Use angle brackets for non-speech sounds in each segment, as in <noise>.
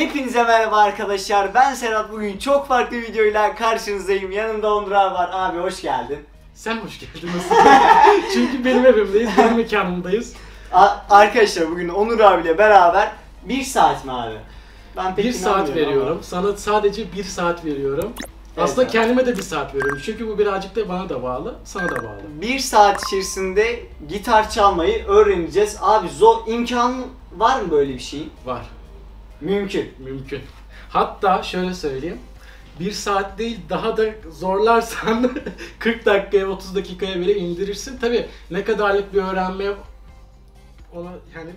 Hepinize merhaba arkadaşlar. Ben Serhat. Bugün çok farklı bir videoyla karşınızdayım. Yanımda Onur abi var. Abi hoş geldin. Sen hoş geldin nasıl? <laughs> Çünkü benim evimdeyiz, benim mekanımdayız. A- arkadaşlar bugün Onur abiyle beraber bir saat mi abi? Ben pek Bir saat inanmıyorum veriyorum. Sana sadece bir saat veriyorum. Aslında abi. kendime de bir saat veriyorum. Çünkü bu birazcık da bana da bağlı, sana da bağlı. ama Bir saat içerisinde gitar çalmayı öğreneceğiz. Abi zor imkanı var mı böyle bir şeyin? Var. Mümkün. Mümkün. Hatta şöyle söyleyeyim. Bir saat değil daha da zorlarsan <laughs> 40 dakikaya 30 dakikaya bile indirirsin. Tabi ne kadarlık bir öğrenmeye ona yani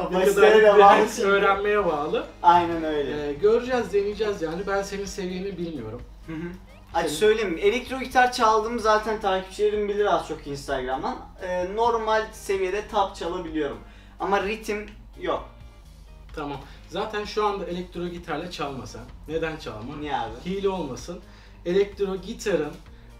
<laughs> ne kadarlık bağlı. bir <laughs> öğrenmeye bağlı. Aynen öyle. Ee, göreceğiz, deneyeceğiz yani. Ben senin seviyeni bilmiyorum. Hı hı. Senin- söyleyeyim? Elektro gitar çaldığımı zaten takipçilerim bilir az çok Instagram'dan. Ee, normal seviyede tap çalabiliyorum. Ama ritim yok. Tamam. Zaten şu anda elektro gitarla çalma sen. Neden çalma? Niye abi? Hile olmasın. Elektro gitarın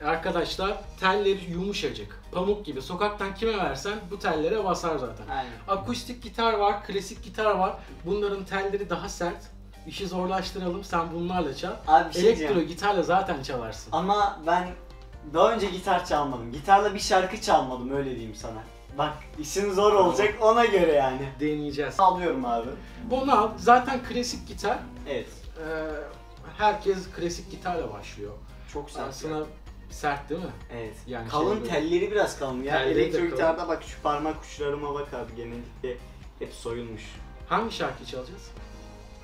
arkadaşlar telleri yumuşacık. Pamuk gibi. Sokaktan kime versen bu tellere basar zaten. Aynen. Akustik gitar var, klasik gitar var. Bunların telleri daha sert. İşi zorlaştıralım. Sen bunlarla çal. Abi bir şey elektro diyeceğim. gitarla zaten çalarsın. Ama ben daha önce gitar çalmadım. Gitarla bir şarkı çalmadım öyle diyeyim sana. Bak işin zor olacak ona göre yani. Deneyeceğiz. Alıyorum abi. Bunu al. Zaten klasik gitar. Evet. Ee, herkes klasik gitarla başlıyor. Çok sert. Aslında sert değil mi? Evet. Yani kalın şey böyle- telleri biraz kalın ya. Telleri de Elektro kalın. gitarda bak şu parmak uçlarıma bak abi genellikle hep soyulmuş. Hangi şarkı çalacağız?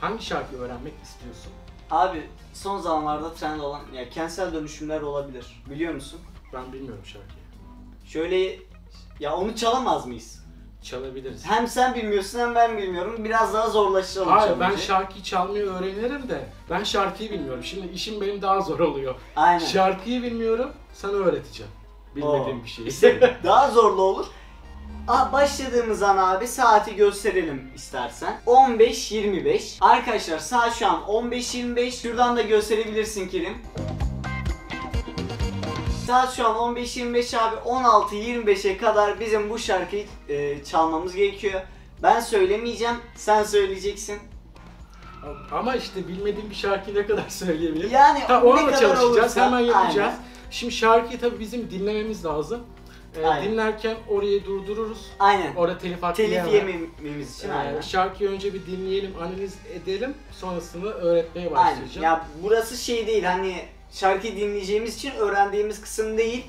Hangi şarkı öğrenmek istiyorsun? Abi son zamanlarda trend olan ya kentsel dönüşümler olabilir. Biliyor musun? Ben bilmiyorum şarkıyı. Şöyle ya onu çalamaz mıyız? Çalabiliriz. Hem sen bilmiyorsun hem ben bilmiyorum. Biraz daha zorlaştıralım Hayır ben challenge. şarkıyı çalmayı öğrenirim de ben şarkıyı bilmiyorum. Şimdi işim benim daha zor oluyor. Aynen. Şarkıyı bilmiyorum, sana öğreteceğim. Bilmediğim Oo. bir şeyi. İşte <laughs> daha zorlu olur. Aa, başladığımız an abi saati gösterelim istersen. 15.25. Arkadaşlar saat şu an 15.25. Şuradan da gösterebilirsin Kerim. Saat şu an 15.25 abi 16.25'e kadar bizim bu şarkıyı e, çalmamız gerekiyor. Ben söylemeyeceğim, sen söyleyeceksin. Ama işte bilmediğim bir şarkıyı ne kadar söyleyebilirim? Yani Ha, ne kadar çalışacağız, olursa- hemen yapacağız. Aynen. Şimdi şarkıyı tabii bizim dinlememiz lazım. Ee, Aynen. dinlerken orayı durdururuz. Aynen. Orada telif hakkı Telif yemem. yememiz için Ee, aynen. şarkıyı önce bir dinleyelim, analiz edelim. Sonrasını öğretmeye Aynen. başlayacağım. Ya burası şey değil hani şarkıyı dinleyeceğimiz için öğrendiğimiz kısım değil.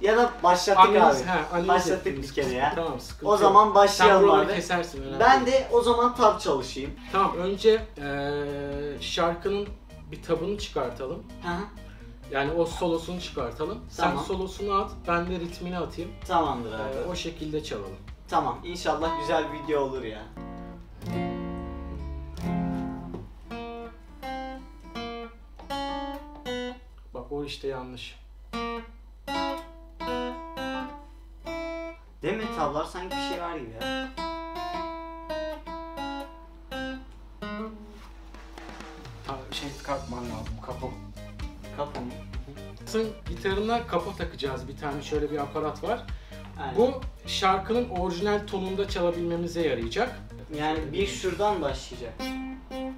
Ya da başlattık Analiz, abi. he, analiz Başlattık bir kere ya. Tamam sıkıntı O zaman Sen başlayalım buraları abi. kesersin önemli Ben de o zaman tab çalışayım. Tamam önce eee, şarkının bir tabını çıkartalım. Hı hı. Yani o solosunu çıkartalım. Tamam. Sen solosunu at, ben de ritmini atayım. Tamamdır abi. o şekilde çalalım. Tamam. İnşallah güzel bir video olur ya. O işte yanlış. Değil mi? Tablar sanki bir şey var gibi ya. Şey çıkartman lazım, kapı. Kapı mı? Sen gitarına kafa takacağız. Bir tane şöyle bir aparat var. Aynen. Bu şarkının orijinal tonunda çalabilmemize yarayacak. yani bir şuradan başlayacak.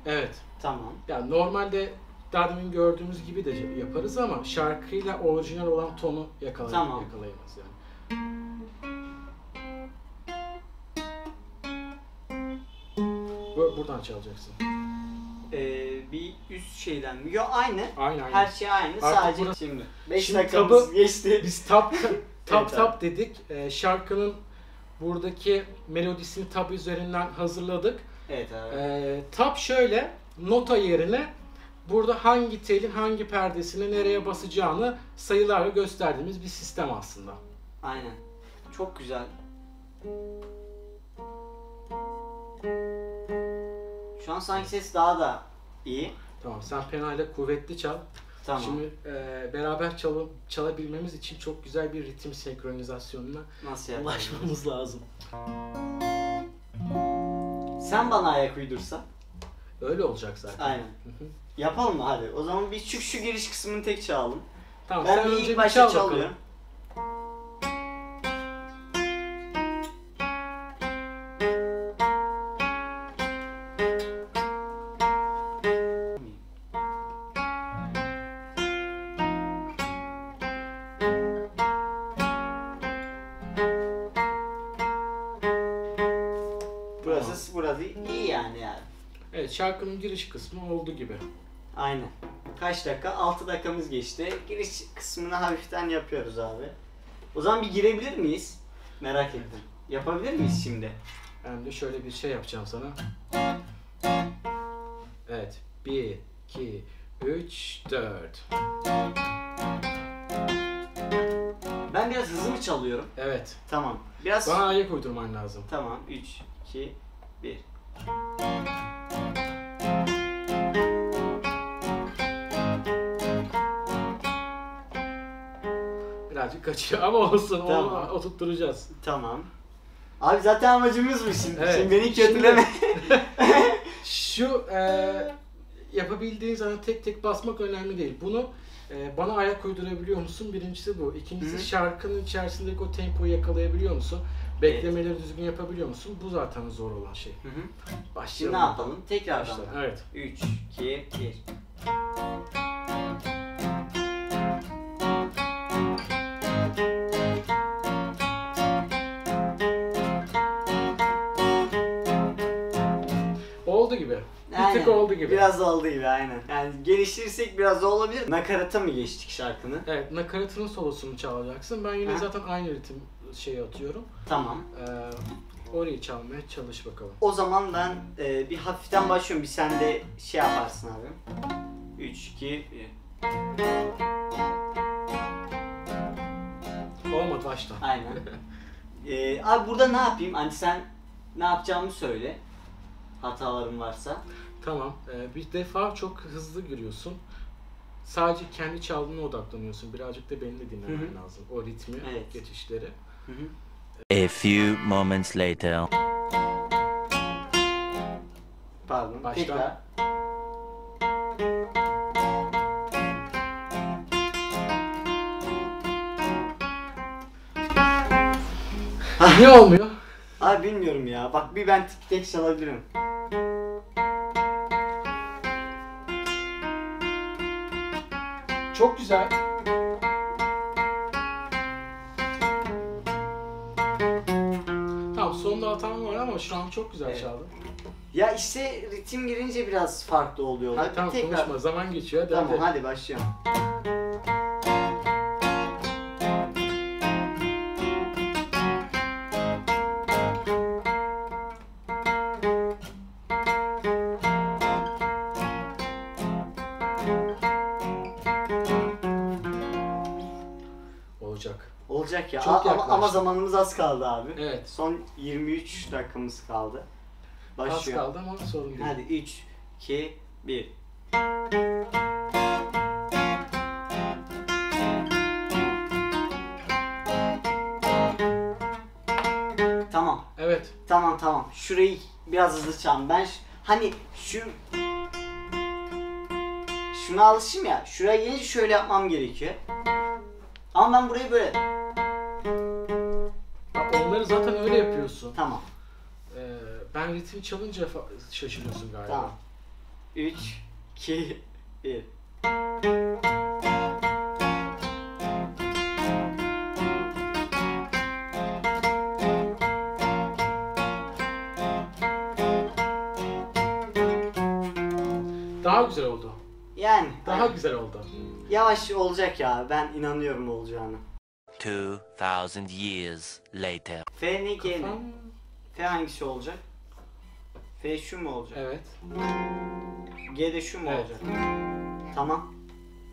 Evet. Tamam. Yani normalde daha demin gördüğümüz gibi de yaparız ama şarkıyla orijinal olan tonu yakalay Tamam. yakalayamaz yani. Bu- Buradan çalacaksın. Ee, bir üst şeyden mi? Yok aynı. Aynen aynen. Her şey aynı. Artık Sadece burası- şimdi 5 Şimdi dakikamız tabı- geçti. Biz tap <laughs> tap Evet, tap dedik. Ee, şarkının buradaki melodisini tab üzerinden hazırladık. Evet abi. Ee, tap şöyle nota yerine burada hangi telin hangi perdesini nereye basacağını sayılarla gösterdiğimiz bir sistem aslında. Aynen. Çok güzel. Şu an sanki ses daha da iyi. Tamam sen penayla kuvvetli çal. Tamam. Şimdi e, beraber çalı, çalabilmemiz için çok güzel bir ritim senkronizasyonuna Nasıl yapalım? ulaşmamız lazım. Sen bana ayak uydursan. Öyle olacak zaten. Aynen. Yapalım mı hadi. O zaman biz şu, şu giriş kısmını tek çalalım. Tamam Ben sen bir önce ilk bir başta çal bakalım. çalıyorum. Evet şarkının giriş kısmı oldu gibi. Aynen. Kaç dakika? 6 dakikamız geçti. Giriş kısmını hafiften yapıyoruz abi. O zaman bir girebilir miyiz? Merak ettim. Yapabilir miyiz şimdi? Ben de şöyle bir şey yapacağım sana. Evet. 1, 2, 3, 4. Ben biraz hızlı mı çalıyorum? Evet. Tamam. Biraz... Bana ayak uydurman lazım. Tamam. 3, 2, 1. Birazcık kaçıyor ama olsun. Tamam. Onu oturtturacağız. Tamam. Abi zaten amacımız bu şimdi. Evet. Şimdi beni kötüleme. <laughs> Şu e, yapabildiğin zaman tek tek basmak önemli değil. Bunu e, bana ayak uydurabiliyor musun? Birincisi bu. İkincisi Hı şarkının içerisindeki o tempoyu yakalayabiliyor musun? Beklemeleri düzgün yapabiliyor musun? Bu zaten zor olan şey. Hı hı. Şimdi Başlayalım. ne yapalım? Tekrardan. Başla. Evet. 3, 2, 1. gibi. Biraz oldu gibi aynen. Yani geliştirirsek biraz da olabilir. Nakarata mı geçtik şarkının? Evet, nakaratının solosunu çalacaksın. Ben yine Ha. zaten aynı ritim şeyi atıyorum. Tamam. Ee, orayı çalmaya çalış bakalım. O zaman ben e, bir hafiften başlıyorum. Bir sen de şey yaparsın abi. 3, 2, 1. Olmadı baştan. Aynen. <laughs> E, abi burada ne yapayım? Hani sen ne yapacağımı söyle. Hatalarım varsa. Tamam. Ee, bir defa çok hızlı giriyorsun. Sadece kendi çaldığına odaklanıyorsun. Birazcık da beni de dinlemen Hı hı. lazım. O ritmi, Evet. geçişleri. Hı hı. A few moments later. Pardon. Baştan. Tekrar. Niye olmuyor? Abi bilmiyorum ya. Bak bir ben tek tek çalabilirim. Güzel. Tamam sonunda hatam var ama şu an çok güzel Evet. çaldın. Ya işte ritim girince biraz farklı oluyor. Hadi tamam konuşma zaman geçiyor hadi Tamam hadi. hadi başlayalım. Ama, zamanımız az kaldı abi. Evet. Son 23 dakikamız kaldı. Az Başlıyor. kaldı ama sorun değil. Hadi 3, 2, 1. Tamam. Evet. Tamam tamam. Şurayı biraz hızlı çalın. Ben ş- hani şu şuna alışayım ya. Şuraya gelince şöyle yapmam gerekiyor. Ama ben burayı böyle onları zaten öyle yapıyorsun. tamam. Ee, ben ritim çalınca şaşırıyorsun galiba. Tamam. 3 2 1 Daha güzel oldu. Yani Daha güzel oldu. yavaş olacak ya. Ben inanıyorum olacağını. 2000 years later. F ne G ne? F hangisi olacak? F şu mu olacak? Evet. G de şu mu Evet. olacak? Tamam.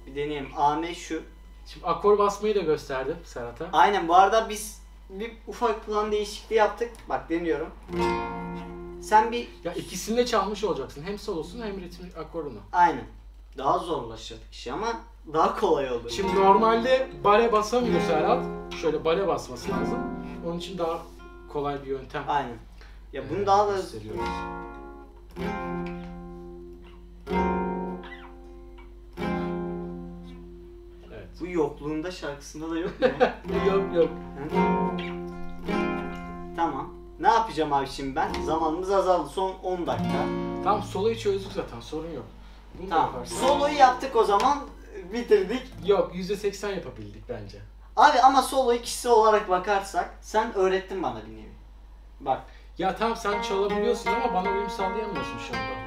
Bir deneyelim. A M şu. Şimdi akor basmayı da gösterdim Serhat'a. Aynen bu arada biz bir ufak plan değişikliği yaptık. Bak deniyorum. Sen bir Ya ikisini de çalmış olacaksın. Hem solosunu hem ritmi akorunu. aynen. Daha zorlaşacak işi ama daha kolay oldu. Şimdi normalde bare basamıyor Serhat. Şöyle bare basması lazım. Onun için daha kolay bir yöntem. aynen. Ya bunu e, daha da gösteriyoruz. Evet. bu yokluğunda şarkısında da yok mu? <laughs> yok yok. tamam. Ne yapacağım abi şimdi ben? Zamanımız azaldı. Son 10 dakika. Tamam soloyu çözdük zaten sorun yok. Bunu da Tamam. yaparsın. Soloyu yaptık o zaman bitirdik. Yok %80 yapabildik bence. Abi ama soloyu kişi olarak bakarsak sen öğrettin bana bir nevi. Bak. Ya tamam sen çalabiliyorsun ama bana uyum sağlayamıyorsun şu anda.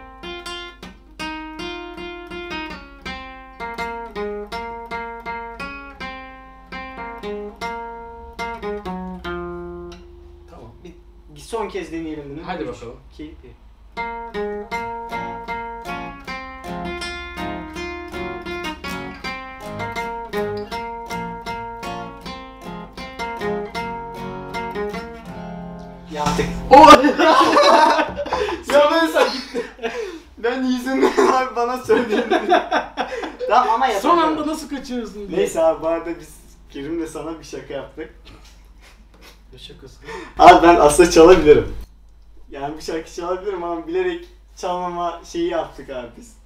Tamam. Bir, son kez deneyelim bunu. Hadi Üç, bakalım. 2, 1. Ya Söylesen gitti. Ben yüzünden abi bana söyledin. tamam ama yapamıyorum. Son anda nasıl kaçıyorsun diye. Neyse abi bu arada biz Kerim'le sana bir şaka yaptık. Ne şakası? Abi ben aslında çalabilirim. Yani bir şarkı çalabilirim ama bilerek çalmama şeyi yaptık abi biz.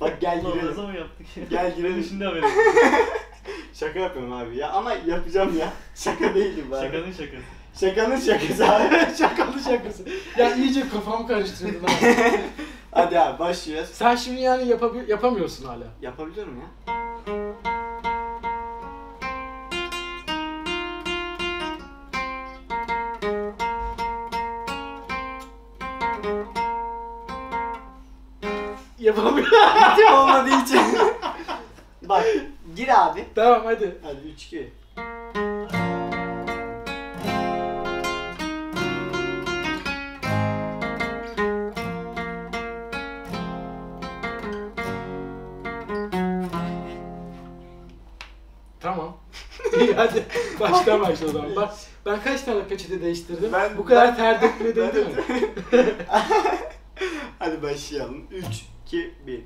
Bak gel girelim. mı yaptık? Gel girelim. Şimdi haberim. <laughs> Şaka yapıyorum abi ya ama yapacağım ya. Şaka değilim bari. Şakanın şakası. Şakanın şakası abi. <laughs> Şakalı şakası. Ya iyice kafamı karıştırdın ha. <laughs> Hadi abi başlıyoruz. Sen şimdi yani yapabi- yapamıyorsun hala. Yapabiliyorum ya. Yapamıyorum. Bitti olmadığı için. <laughs> Bak gir abi. tamam hadi. Hadi 3 2. İyi hadi. Baştan başla o zaman. Bak ben kaç tane peçete değiştirdim? Ben- Bu kadar ben- ter ben- değil mi? <laughs> Hadi başlayalım. 3 2 1.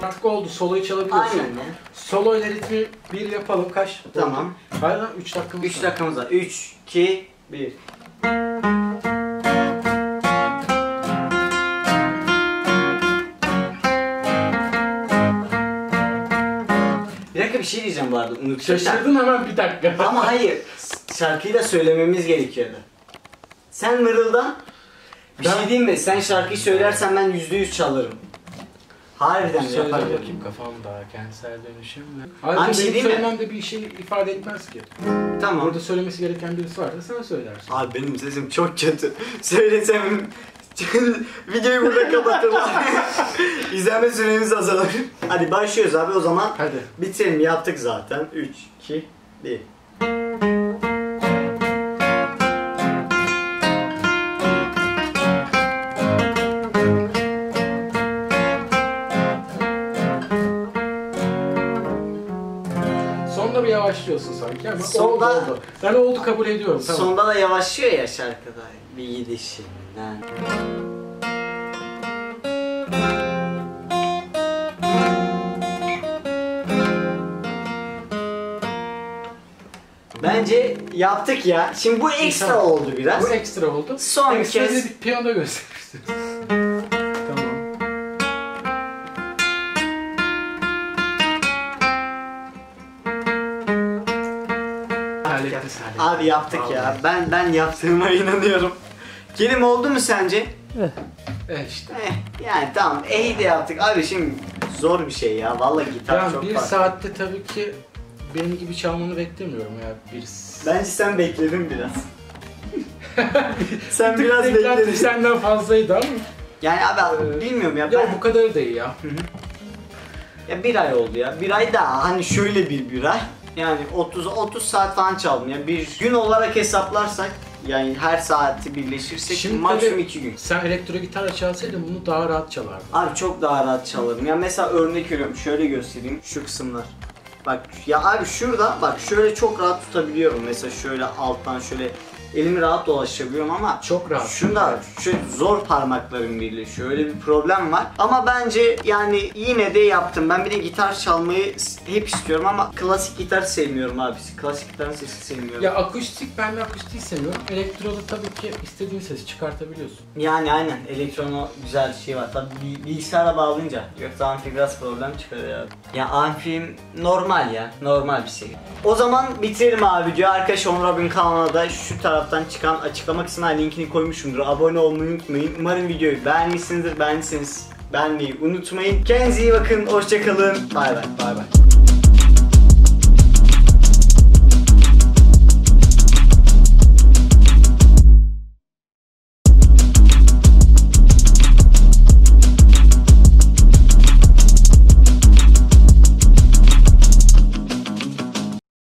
Hakkı oldu. Soloyu çalabiliyorsun. Aynen. Solo ile ritmi bir yapalım. Kaç? Tamam. Hayır lan 3 dakikamız 3 var. dakikamız var. 3 2 1. şey diyeceğim bu arada. Unuttum. Şaşırdın hemen bir dakika. <laughs> Ama hayır. Şarkıyı da söylememiz gerekiyordu. Sen mırıldan. Bir Ben- şey diyeyim mi? Sen şarkıyı söylersen ben %100 çalarım. Harbiden Söyle yaparım. bakayım kafamda kentsel dönüşüm ve... Ayrıca şey benim değil mi? söylemem de bir şey ifade etmez ki. Tamam. Burada söylemesi gereken birisi varsa sen söylersin. Abi benim sesim çok kötü. <laughs> Söylesem videoyu burada kapatırlar. <laughs> İzlenme süremiz azalır. Hadi başlıyoruz abi o zaman. Hadi. Bitirelim yaptık zaten. 3, 2, 1. Yavaşlıyorsun sanki ama Sonda- oldu oldu. Ben oldu kabul ediyorum tamam. Sonda da yavaşlıyor ya şarkıda. Bir gidişinden. Bence yaptık ya. Şimdi bu ekstra Tamam. oldu biraz. Bu ekstra oldu. Son ekstra kez- bir piyano gösteririz. Abi yaptık ya. Ben ben yaptığıma <laughs> inanıyorum. Kerim oldu mu sence? E işte. Eh, yani tamam. E'yi de yaptık. Abi şimdi zor bir şey ya. Vallahi gitar Yani çok bir farklı. saatte tabii ki benim gibi çalmanı beklemiyorum ya. Bir Bence sen bekledin biraz. <laughs> sen biraz Beklenti bekledin. senden fazlaydı ama. Yani abi Ee, bilmiyorum ya. Ben, Ya bu kadar da iyi ya. ya bir ay oldu ya. Bir ay daha hani şöyle bir bir ay. Yani 30 30 saat falan çaldım. Yani bir gün olarak hesaplarsak yani her saati birleşirsek Şimdi maksimum tabii- 2 gün. Sen elektro gitar çalsaydın bunu daha rahat çalardın. Abi çok daha rahat çalarım. Ya mesela örnek veriyorum. Şöyle göstereyim. Şu kısımlar. Bak ya abi şurada bak şöyle çok rahat tutabiliyorum. Mesela şöyle alttan şöyle elimi rahat dolaşabiliyorum ama Çok rahat. Şunda şu zor parmaklarım birleşiyor. Öyle bir problem var. Ama bence yani yine de yaptım. Ben bir de gitar çalmayı hep istiyorum ama klasik gitar sevmiyorum abi. Klasik gitarın sesini sevmiyorum. Ya akustik ben de akustiği seviyorum. Elektroda tabii ki istediğin sesi çıkartabiliyorsun. Yani aynen elektrono güzel şey var. Tabii bi- bilgisayara bağlayınca yoksa amfi biraz problem çıkarıyor ya. Ya amfim normal ya. Normal bir şey. O zaman bitirelim abi videoyu. Arkadaş Onur abinin kanalına da şu taraftan çıkan açıklama kısmına linkini koymuşumdur. Abone olmayı unutmayın. Umarım videoyu beğenmişsinizdir. Beğendiyseniz beğenmeyi unutmayın. Kendinize iyi bakın. Hoşçakalın. Bay bay. Bay bay.